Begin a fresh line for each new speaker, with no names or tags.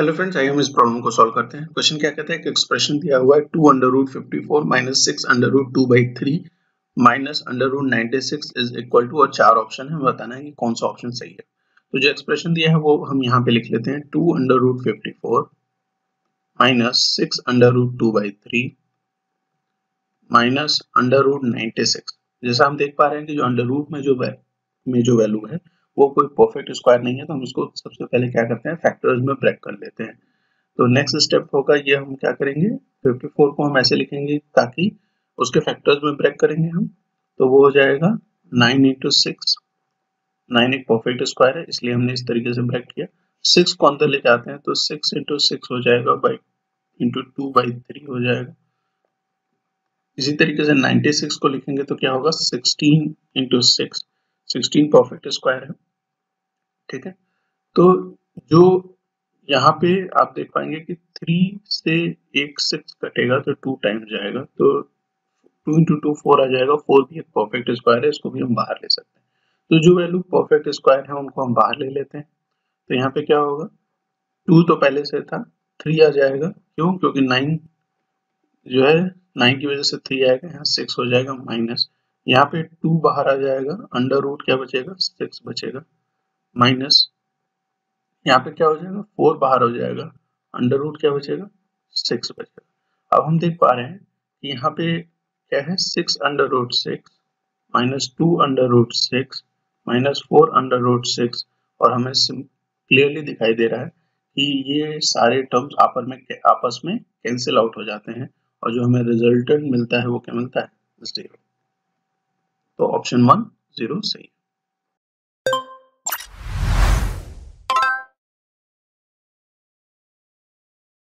Hello friends आइए हम इस प्रॉब्लम को सॉल्व करते हैं। क्वेश्चन क्या कहता है? कि एक्सप्रेशन दिया हुआ है two under root fifty four minus six under root two by three minus under root ninety six is equal to और चार ऑप्शन है बताना है कि कौन सा ऑप्शन सही है। तो जो एक्सप्रेशन दिया है, वो हम यहाँ पे लिख लेते हैं two under root fifty four minus six under root two by three minus under root ninety six जैसा हम देख पा रहे हैं कि जो अंडर रूट में जो में जो वैल्यू है वो कोई परफेक्ट स्क्वायर नहीं है तो हम इसको सबसे पहले क्या करते हैं फैक्टर्स में ब्रेक कर लेते हैं। तो नेक्स्ट स्टेप होगा, ये हम क्या करेंगे 54 को हम ऐसे लिखेंगे ताकि उसके फैक्टर्स में ब्रेक करेंगे हम तो वो हो जाएगा 9 इंटू सिक्स नाइन एक परफेक्ट स्क्वायर है, इसलिए हमने इस तरीके से ब्रेक किया। सिक्स को अंदर लेके आते हैं तो सिक्स इंटू सिक्स हो जाएगा by into two by three हो जाएगा। इसी तरीके से 96 को लिखेंगे तो क्या होगा 16 into six sixteen perfect square है। ठीक है? तो जो यहाँ पे आप देख पाएँगे कि थ्री से एक सिक्स कटेगा तो टू टाइम जाएगा। तो टू इंटू टू फोर आ जाएगा। फोर भी एक परफेक्ट स्क्वायर है, इसको भी हम बाहर ले सकते हैं। तो जो वैल्यू परफेक्ट स्क्वायर है, उनको हम बाहर ले लेते हैं। तो यहाँ पे क्या होगा? टू तो पहले से था थ्री आ जाएगा। क्यों? क्योंकि नाइन जो है नाइन की वजह से थ्री आएगा, यहाँ सिक्स हो जाएगा माइनस यहाँ पे टू बाहर आ जाएगा अंडर रूट क्या बचेगा? सिक्स बचेगा। माइनस, यहाँ पे क्या हो जाएगा? फोर बाहर हो जाएगा। अंडर रूट क्या बचेगा? सिक्स बचेगा। अब हम देख पा रहे हैं कि यहाँ पे क्या है? Six under root six, minus two under root six, minus four under root six, और हमें क्लियरली दिखाई दे रहा है कि ये सारे टर्म्स आपस में आपस में कैंसिल आउट हो जाते हैं, और जो हमें रिजल्टेंट मिलता है वो क्या मिलता है? ज़ीरो। तो ऑप्शन वन, ज़ीरो सही